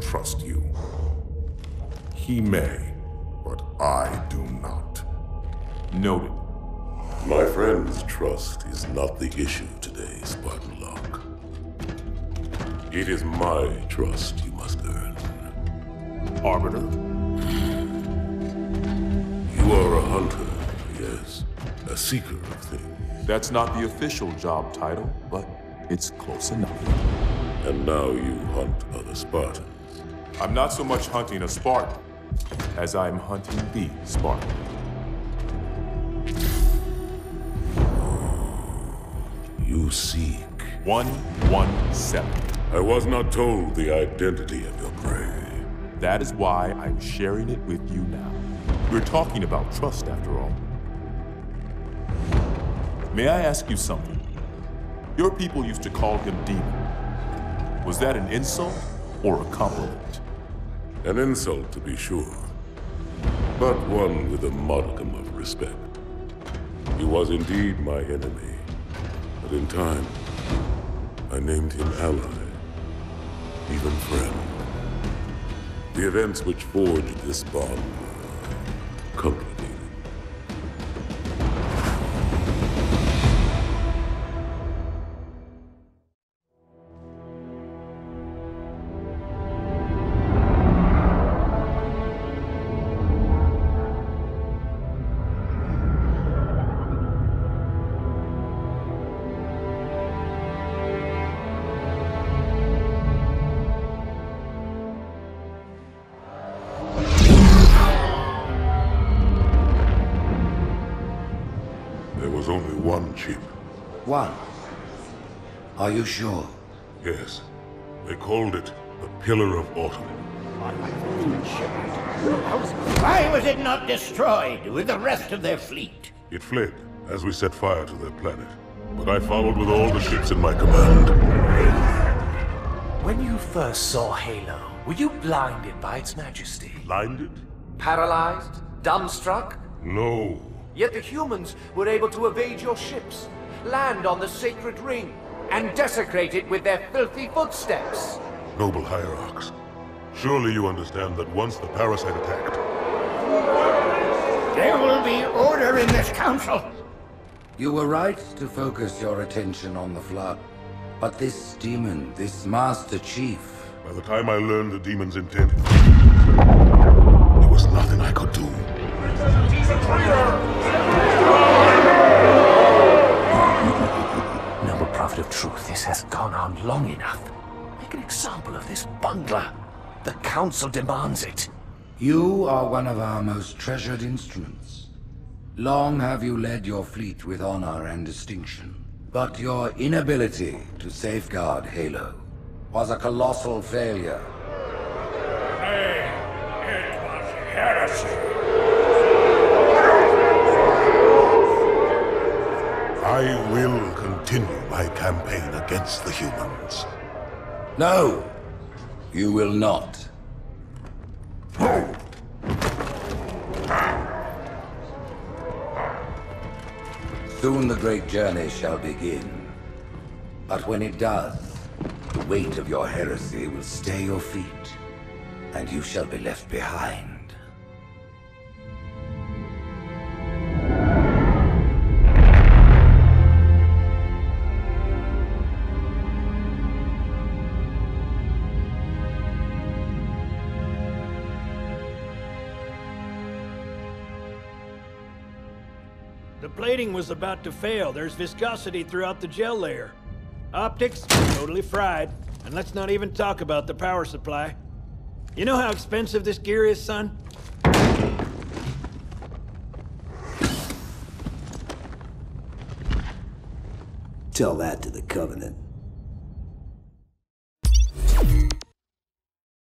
trust you. He may, but I do not. Noted. My friend's trust is not the issue today, Spartan Locke. It is my trust you must earn. Arbiter? You are a hunter, yes. A seeker of things. That's not the official job title, but it's close enough. And now you hunt other Spartans. I'm not so much hunting a Spartan as I'm hunting the Spartan. You seek. 117. I was not told the identity of your prey. That is why I'm sharing it with you now. We're talking about trust, after all. May I ask you something? Your people used to call him Demon. Was that an insult or a compliment? An insult, to be sure. But one with a modicum of respect. He was indeed my enemy. But in time, I named him ally. Even friend. The events which forged this bond were complicated. Only one chip. One. Are you sure? Yes. They called it the Pillar of Autumn. Why was it not destroyed with the rest of their fleet? It fled as we set fire to their planet. But I followed with all the ships in my command. When you first saw Halo, were you blinded by its majesty? Blinded? Paralyzed? Dumbstruck? No. Yet the humans were able to evade your ships, land on the sacred ring, and desecrate it with their filthy footsteps. Noble hierarchs. Surely you understand that once the parasite attacked, There will be order in this council. You were right to focus your attention on the Flood. But this demon, this Master Chief, by the time I learned the demon's intent, there was nothing I could do. Noble Prophet of Truth, this has gone on long enough. Make an example of this bungler. The Council demands it. you are one of our most treasured instruments. Long have you led your fleet with honor and distinction. But your inability to safeguard Halo was a colossal failure. Nay, It was heresy. I will continue my campaign against the humans. No, you will not. Soon the great journey shall begin. But when it does, the weight of your heresy will stay your feet, and you shall be left behind. The plating was about to fail. There's viscosity throughout the gel layer. Optics, totally fried. And let's not even talk about the power supply. You know how expensive this gear is, son? Tell that to the Covenant.